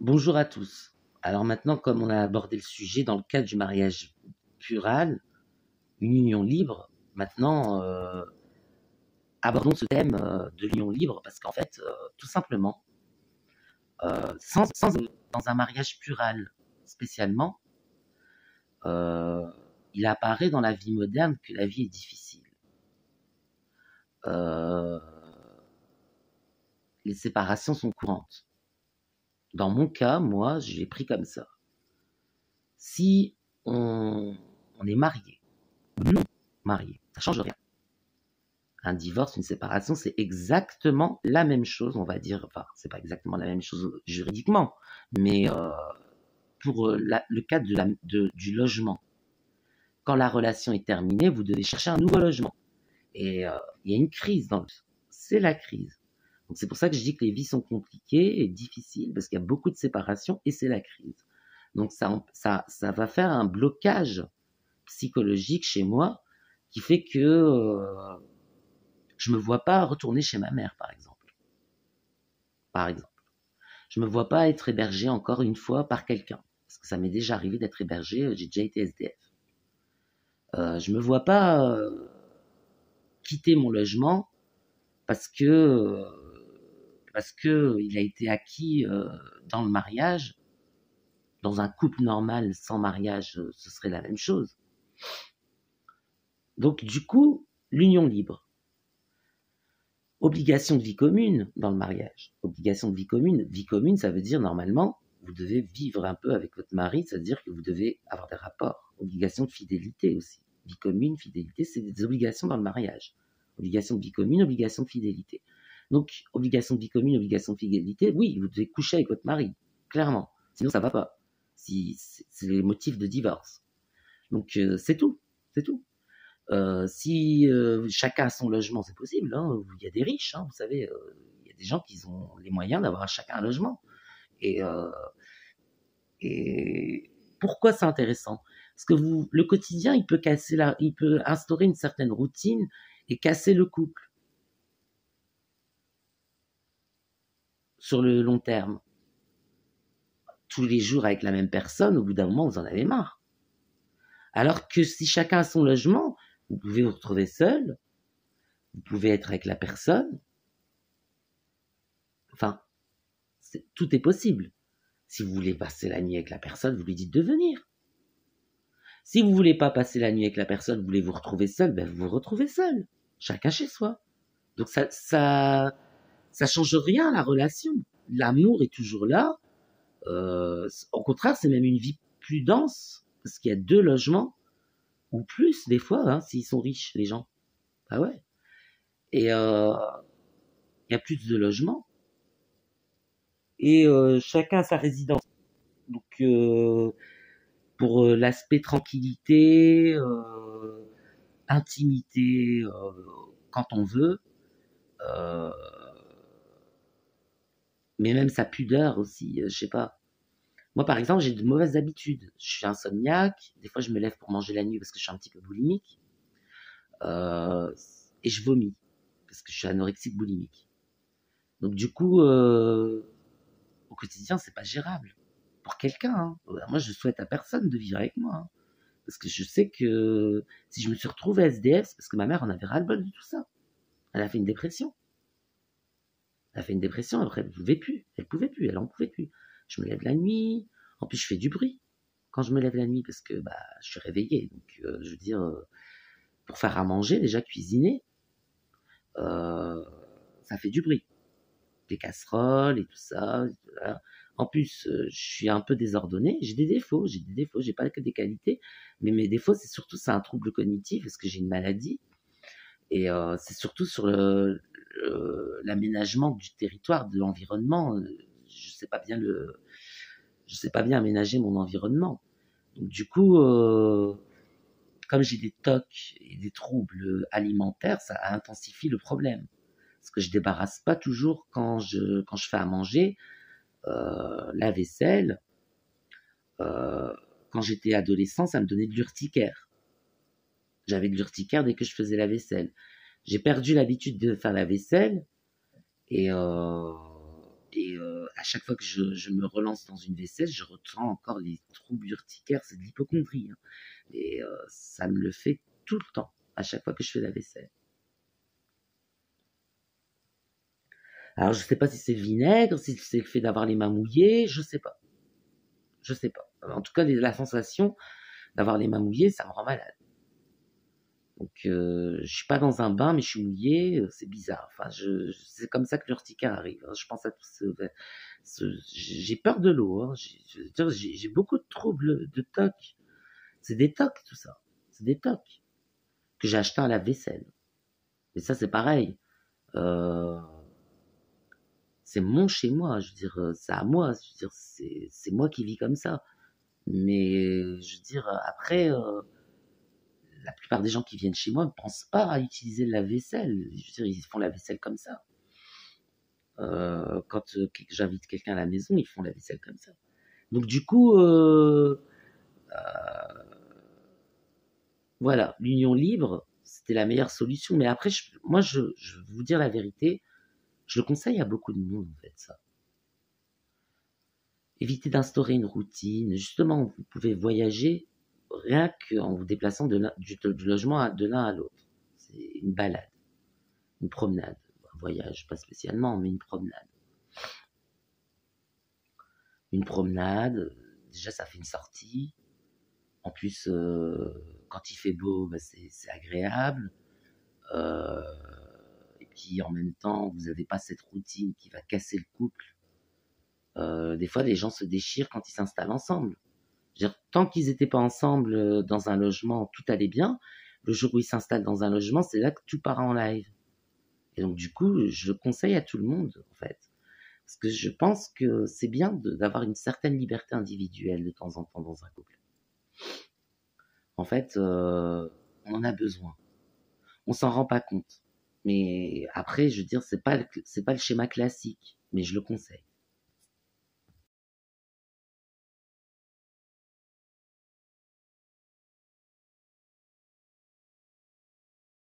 Bonjour à tous. Alors maintenant, comme on a abordé le sujet dans le cadre du mariage plural, une union libre, maintenant, euh, abordons ce thème euh, de l'union libre parce qu'en fait, euh, tout simplement, sans, sans, dans un mariage plural spécialement, il apparaît dans la vie moderne que la vie est difficile. les séparations sont courantes. Dans mon cas, moi, j'ai pris comme ça. Si on, est marié, non marié, ça change rien. Un divorce, une séparation, c'est exactement la même chose, on va dire. Enfin, c'est pas exactement la même chose juridiquement, mais euh, pour euh, le de, du logement, quand la relation est terminée, vous devez chercher un nouveau logement. Et euh, il y a une crise dans le... C'est la crise. C'est pour ça que je dis que les vies sont compliquées et difficiles, parce qu'il y a beaucoup de séparations et c'est la crise. Donc ça, ça, ça va faire un blocage psychologique chez moi qui fait que euh, je me vois pas retourner chez ma mère, par exemple. Par exemple. Je me vois pas être hébergé encore une fois par quelqu'un. Parce que ça m'est déjà arrivé d'être hébergé, euh, j'ai déjà été SDF. Euh, je me vois pas euh, quitter mon logement parce que parce que il a été acquis euh, dans le mariage. Dans un couple normal sans mariage, euh, ce serait la même chose. Donc du coup, l'union libre. Obligation de vie commune dans le mariage. Obligation de vie commune. Vie commune, ça veut dire normalement, vous devez vivre un peu avec votre mari, c'est-à-dire que vous devez avoir des rapports. Obligation de fidélité aussi. Vie commune, fidélité, c'est des obligations dans le mariage. Obligation de vie commune, obligation de fidélité. Donc, obligation de vie commune, obligation de fidélité, oui, vous devez coucher avec votre mari, clairement. Sinon, ça va pas. Si, c'est les motifs de divorce. Donc, euh, c'est tout. C'est tout. Euh, si euh, chacun a son logement, c'est possible. Hein. Il y a des riches, hein, vous savez. Il y a des gens qui ont les moyens d'avoir chacun un logement. Et, pourquoi c'est intéressant? Parce que le quotidien, il peut casser la, il peut instaurer une certaine routine et casser le couple. Sur le long terme. Tous les jours avec la même personne, au bout d'un moment, vous en avez marre. Alors que si chacun a son logement, vous pouvez vous retrouver seul, vous pouvez être avec la personne. Enfin, tout est possible. Si vous voulez passer la nuit avec la personne, vous lui dites de venir. Si vous voulez pas passer la nuit avec la personne, vous voulez vous retrouver seul, ben vous vous retrouvez seul. Chacun chez soi. Donc ça, ça, ça change rien à la relation. L'amour est toujours là. Euh, au contraire, c'est même une vie plus dense parce qu'il y a deux logements ou plus des fois, hein, s'ils sont riches, les gens. Ah ouais. Et euh, il y a plus de logements et euh, chacun a sa résidence. Donc euh, pour euh, l'aspect tranquillité, euh, intimité, euh, quand on veut. Euh, mais même sa pudeur aussi, euh, je sais pas. Moi, par exemple, j'ai de mauvaises habitudes. Je suis insomniaque. Des fois, je me lève pour manger la nuit parce que je suis un petit peu boulimique. Euh, et je vomis parce que je suis anorexique boulimique. Donc, du coup, euh, au quotidien, c'est pas gérable pour quelqu'un. Hein. Moi, je souhaite à personne de vivre avec moi. hein. Parce que je sais que si je me suis retrouvé SDF, c'est parce que ma mère en avait ras-le-bol de tout ça. Elle a fait une dépression. Fait une dépression, après elle pouvait plus. Elle pouvait plus, elle en pouvait plus. Je me lève la nuit. En plus, je fais du bruit quand je me lève la nuit parce que bah, je suis réveillé. Donc, euh, je veux dire, euh, pour faire à manger, déjà cuisiner, euh, ça fait du bruit. Des casseroles et tout ça. En plus, je suis un peu désordonné. J'ai des défauts, j'ai des défauts, j'ai pas que des qualités. Mais mes défauts, c'est surtout c'est un trouble cognitif parce que j'ai une maladie. Et c'est surtout sur le- le- l'aménagement du territoire, de l'environnement. Euh, Je sais pas bien le, je sais pas bien aménager mon environnement. Donc du coup, euh, comme j'ai des tocs et des troubles alimentaires, ça intensifie le problème. Parce que je débarrasse pas toujours quand je quand je fais à manger euh, la vaisselle. Euh, quand j'étais adolescent, ça me donnait de l'urticaire. J'avais de l'urticaire dès que je faisais la vaisselle. J'ai perdu l'habitude de faire la vaisselle et, euh, Et euh, à chaque fois que je, je, me relance dans une vaisselle, je ressens encore les troubles urticaires, c'est de l'hypochondrie. Hein. Et euh, ça me le fait tout le temps, à chaque fois que je fais la vaisselle. Alors je sais pas si c'est le vinaigre, si c'est le fait d'avoir les mains mouillées, je sais pas. Je sais pas. En tout cas, la sensation d'avoir les mains mouillées, ça me rend malade. Donc, euh, je suis pas dans un bain, mais je suis mouillé, euh, c'est bizarre. Enfin, je, c'est comme ça que l'urticaire arrive. Hein. Je pense à tout ce, j'ai peur de l'eau. Hein. J'ai beaucoup de troubles de toc. C'est des tocs, tout ça. C'est des tocs que j'ai acheté à la vaisselle. Mais ça, c'est pareil. Euh, c'est mon chez moi. Je dire, euh, c'est à moi. Je dire, c'est, moi qui vis comme ça. Mais je veux dire, après. Euh, la plupart des gens qui viennent chez moi ne pensent pas à utiliser la vaisselle. Ils font la vaisselle comme ça. Euh, quand euh, j'invite quelqu'un à la maison, ils font la vaisselle comme ça. Donc du coup, euh, voilà, l'union libre, c'était la meilleure solution. Mais après, moi, je, je, vais vous dire la vérité, je le conseille à beaucoup de monde, en fait, ça. Évitez d'instaurer une routine. Justement, vous pouvez voyager rien qu'en vous déplaçant du, logement de l'un à l'autre. C'est une balade, une promenade, un voyage, pas spécialement, mais une promenade. Une promenade, déjà ça fait une sortie. En plus, euh, quand il fait beau, bah, c'est agréable. Euh, et puis en même temps, vous n'avez pas cette routine qui va casser le couple. Euh, des fois, les gens se déchirent quand ils s'installent ensemble tant qu'ils n'étaient pas ensemble euh, dans un logement, tout allait bien. Le jour où ils s'installent dans un logement, c'est là que tout part en live. Et donc, du coup, je conseille à tout le monde, en fait. Parce que je pense que c'est bien d'avoir une certaine liberté individuelle de temps en temps dans un couple. En fait, euh, on en a besoin. On s'en rend pas compte. Mais après, je veux dire, c'est pas, c'est pas le schéma classique, mais je le conseille.